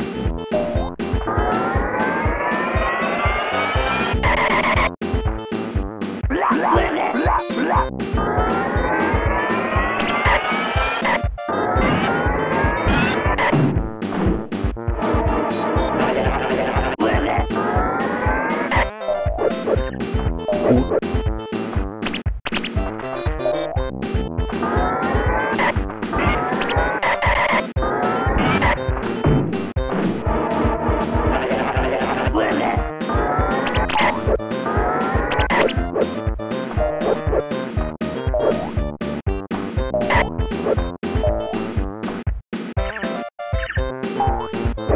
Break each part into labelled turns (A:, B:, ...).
A: you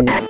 B: What?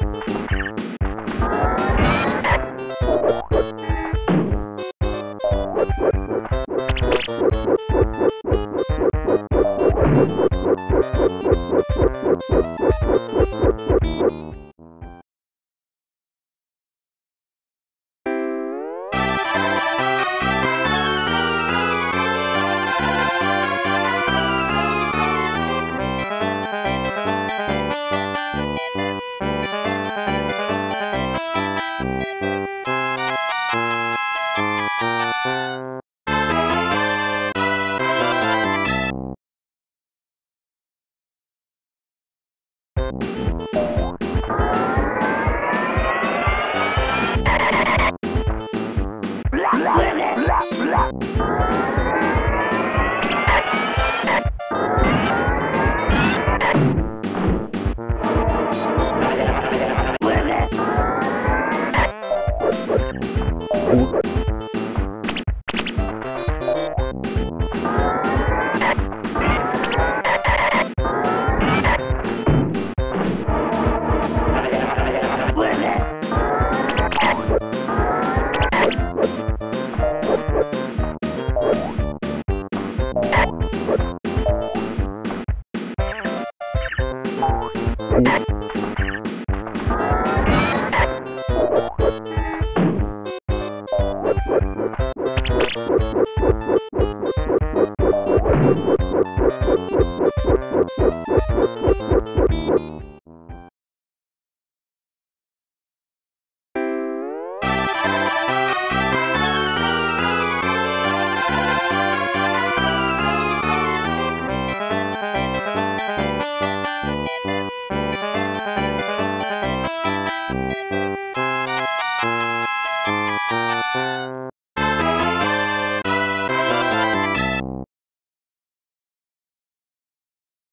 B: Thank you.